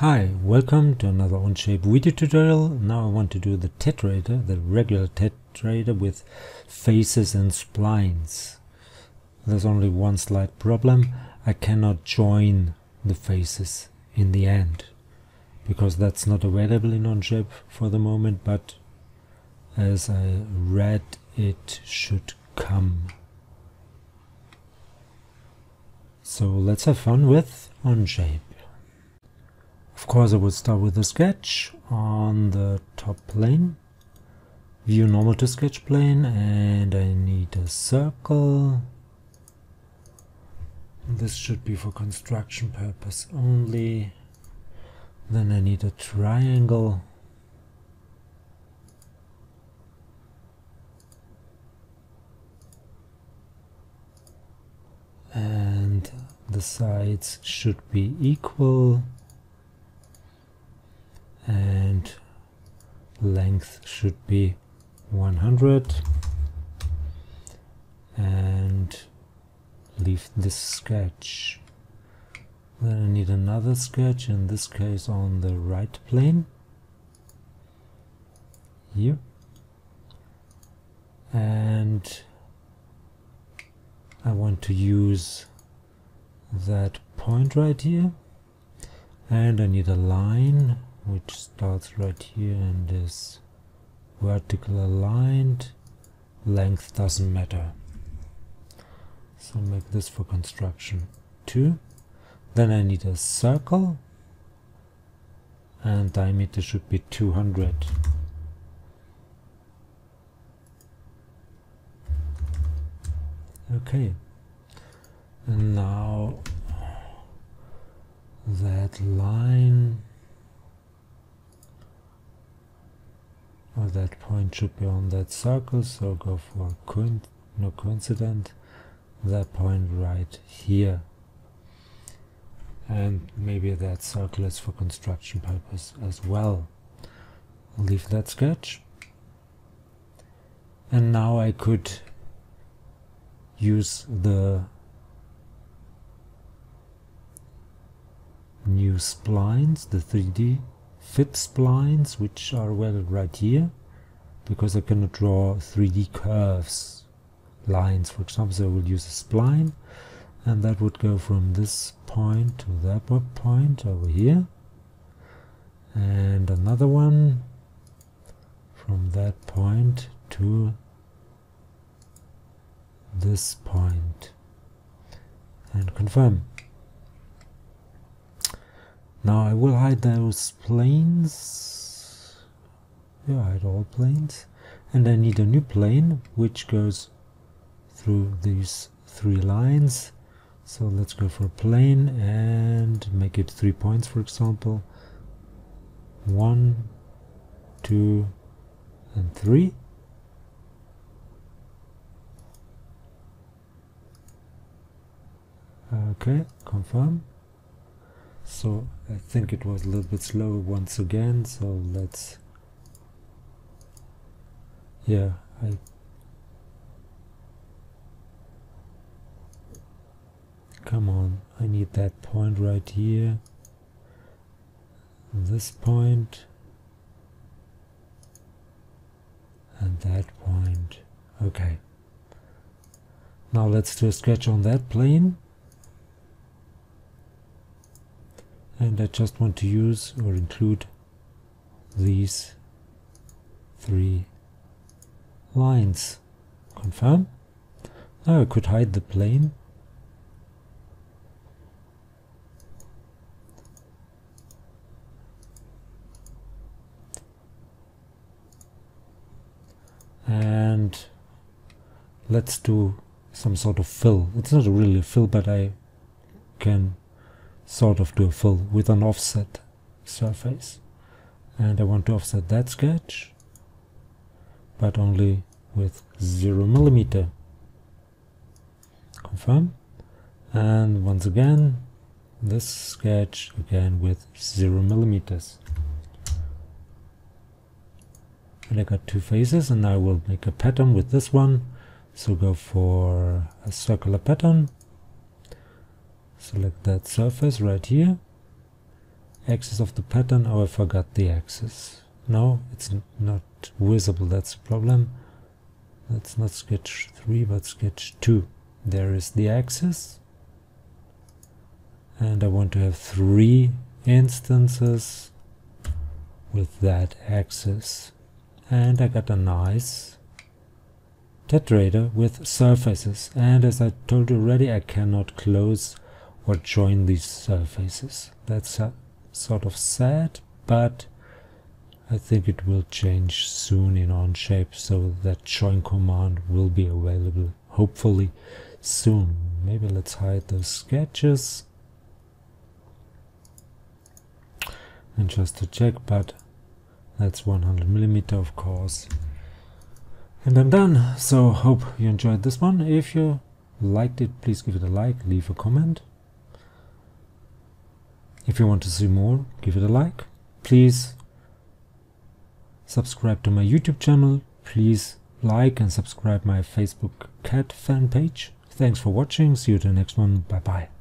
Hi, welcome to another Onshape video tutorial. Now I want to do the tetraeder, the regular tetraeder with faces and splines. There's only one slight problem. I cannot join the faces in the end because that's not available in Onshape for the moment, but as I read it should come. So let's have fun with Onshape. Of course I would start with a sketch on the top plane. View normal to sketch plane and I need a circle. This should be for construction purpose only. Then I need a triangle. And the sides should be equal and length should be 100 and leave this sketch. Then I need another sketch in this case on the right plane. Here. And I want to use that point right here. And I need a line which starts right here and is vertical aligned length doesn't matter. So make this for construction 2 then I need a circle and diameter should be 200 okay. And now that line that point should be on that circle so go for no coincident that point right here. And maybe that circle is for construction purpose as well. Leave that sketch. And now I could use the new splines the 3D fit splines which are well right here because I cannot draw 3D curves lines for example. So I will use a spline and that would go from this point to that point over here and another one from that point to this point. And confirm. Now I will hide those planes yeah hide all planes. And I need a new plane which goes through these three lines. So let's go for plane and make it three points for example. One two and three. Okay confirm. So I think it was a little bit slow once again so let's yeah I come on I need that point right here. This point. And that point. Okay. Now let's do a sketch on that plane. And I just want to use or include these three lines. Confirm? Oh, now I could hide the plane. And let's do some sort of fill. It's not really a fill but I can sort of do a fill with an offset surface. And I want to offset that sketch but only with 0 millimeter. Confirm. And once again this sketch again with 0 millimeters. And I got two faces and I will make a pattern with this one. So go for a circular pattern. Select that surface right here. Axis of the pattern. Oh I forgot the axis. No, it's not visible, that's the problem. That's not sketch 3 but sketch 2. There is the axis and I want to have three instances with that axis and I got a nice tetraeder with surfaces and as I told you already I cannot close or join these surfaces that's a, sort of sad but I think it will change soon in Onshape so that join command will be available hopefully soon. Maybe let's hide those sketches and just to check but that's 100 millimeter of course. And I'm done. So hope you enjoyed this one. If you liked it please give it a like leave a comment. If you want to see more give it a like. Please subscribe to my youtube channel. Please like and subscribe my facebook CAD fan page. Thanks for watching. See you to the next one. Bye bye